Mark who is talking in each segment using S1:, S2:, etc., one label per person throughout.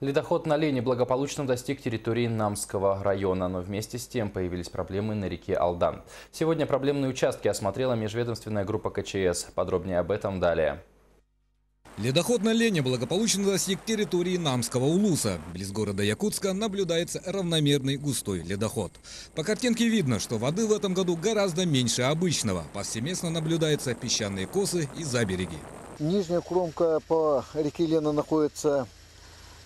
S1: Ледоход на Лене благополучно достиг территории Намского района, но вместе с тем появились проблемы на реке Алдан. Сегодня проблемные участки осмотрела межведомственная группа КЧС. Подробнее об этом далее.
S2: Ледоход на Лене благополучно достиг территории Намского улуса. Близ города Якутска наблюдается равномерный густой ледоход. По картинке видно, что воды в этом году гораздо меньше обычного. Повсеместно наблюдаются песчаные косы и забереги.
S3: Нижняя кромка по реке Лена находится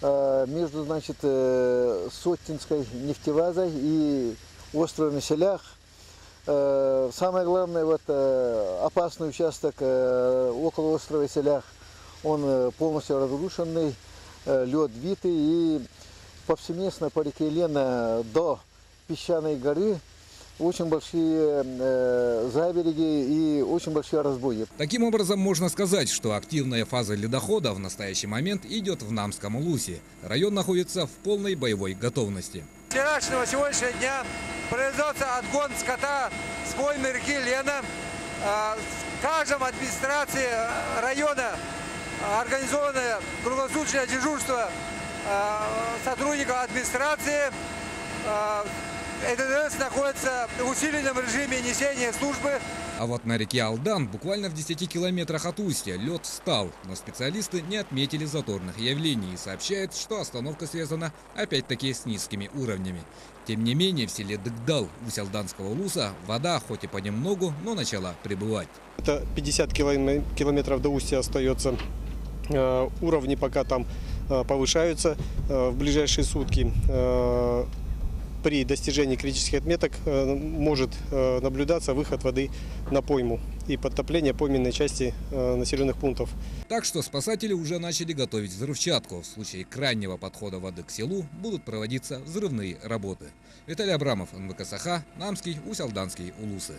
S3: между, значит, э, Сотинской нефтевазой и островом Селях. Э, Самое главное, вот э, опасный участок э, около острова Селях, он э, полностью разрушенный, э, лед витый и повсеместно по реке Лена до песчаной горы очень большие э, забереги и очень большие разбои.
S2: Таким образом, можно сказать, что активная фаза ледохода в настоящий момент идет в Намском улусе. Район находится в полной боевой готовности.
S4: С вчерашнего сегодняшнего дня производится отгон скота с бойной реки Лена. А, В каждом администрации района организовано круглосуточное дежурство а, сотрудников администрации. ЭДДС находится в усиленном режиме несения службы.
S2: А вот на реке Алдан, буквально в 10 километрах от устья, лед встал. Но специалисты не отметили заторных явлений и сообщают, что остановка связана опять-таки с низкими уровнями. Тем не менее, в селе Дыгдал у Алданского улуса вода хоть и понемногу, но начала прибывать.
S5: Это 50 киломе- километров до устья остается. Э, Уровни пока там э, повышаются э, в ближайшие сутки. При достижении критических отметок э, может э, наблюдаться выход воды на пойму и подтопление пойменной части э, населенных пунктов.
S2: Так что спасатели уже начали готовить взрывчатку. В случае крайнего подхода воды к селу будут проводиться взрывные работы. Виталий Абрамов, НВК Саха, Намский, Усть-Алданский, Улусы.